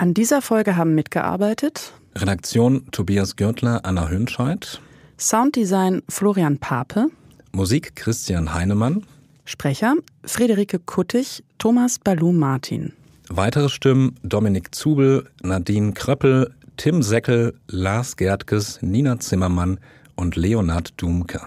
An dieser Folge haben mitgearbeitet Redaktion Tobias Görtler, Anna Hönscheid. Sounddesign Florian Pape. Musik Christian Heinemann. Sprecher Friederike Kuttig, Thomas Balou Martin. Weitere Stimmen Dominik Zubel, Nadine Kröppel, Tim Seckel, Lars Gertges, Nina Zimmermann und Leonard Dumke.